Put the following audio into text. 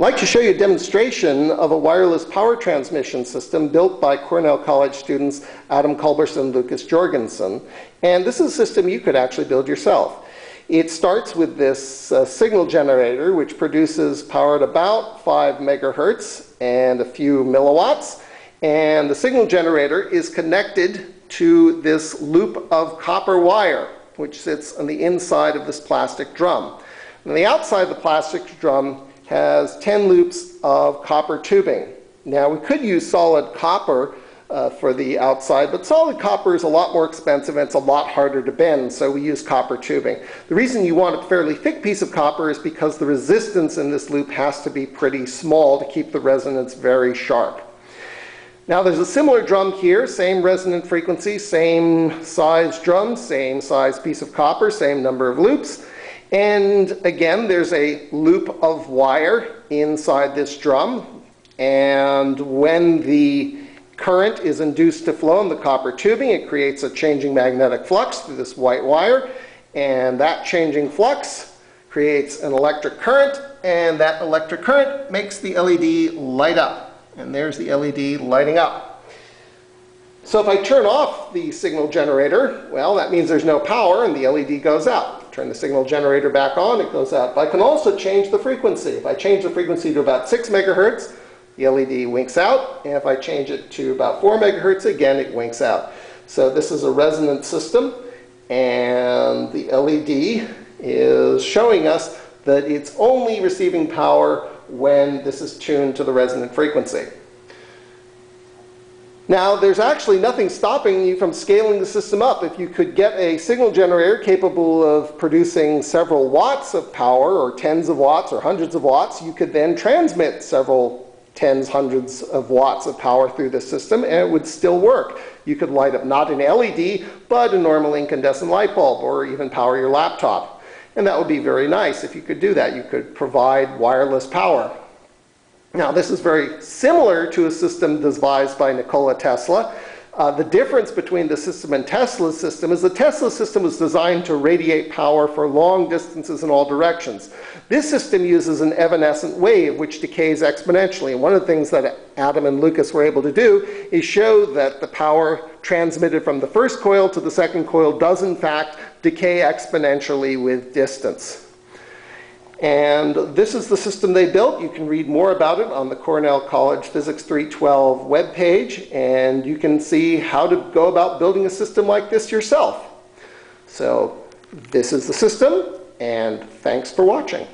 I'd like to show you a demonstration of a wireless power transmission system built by Cornell College students Adam Culberson and Lucas Jorgensen. And this is a system you could actually build yourself. It starts with this uh, signal generator, which produces power at about 5 megahertz and a few milliwatts. And the signal generator is connected to this loop of copper wire, which sits on the inside of this plastic drum. On the outside of the plastic drum has 10 loops of copper tubing. Now we could use solid copper uh, for the outside, but solid copper is a lot more expensive and it's a lot harder to bend, so we use copper tubing. The reason you want a fairly thick piece of copper is because the resistance in this loop has to be pretty small to keep the resonance very sharp. Now there's a similar drum here, same resonant frequency, same size drum, same size piece of copper, same number of loops. And again, there's a loop of wire inside this drum. And when the current is induced to flow in the copper tubing, it creates a changing magnetic flux through this white wire. And that changing flux creates an electric current. And that electric current makes the LED light up. And there's the LED lighting up. So if I turn off the signal generator, well, that means there's no power and the LED goes out turn the signal generator back on, it goes out. But I can also change the frequency. If I change the frequency to about 6 megahertz, the LED winks out. And if I change it to about 4 megahertz, again, it winks out. So this is a resonant system. And the LED is showing us that it's only receiving power when this is tuned to the resonant frequency. Now, there's actually nothing stopping you from scaling the system up. If you could get a signal generator capable of producing several watts of power, or tens of watts, or hundreds of watts, you could then transmit several tens, hundreds of watts of power through the system, and it would still work. You could light up not an LED, but a normal incandescent light bulb, or even power your laptop. And that would be very nice if you could do that. You could provide wireless power. Now, this is very similar to a system devised by Nikola Tesla. Uh, the difference between the system and Tesla's system is the Tesla system was designed to radiate power for long distances in all directions. This system uses an evanescent wave which decays exponentially. And one of the things that Adam and Lucas were able to do is show that the power transmitted from the first coil to the second coil does in fact decay exponentially with distance. And this is the system they built. You can read more about it on the Cornell College Physics 312 webpage, and you can see how to go about building a system like this yourself. So this is the system, and thanks for watching.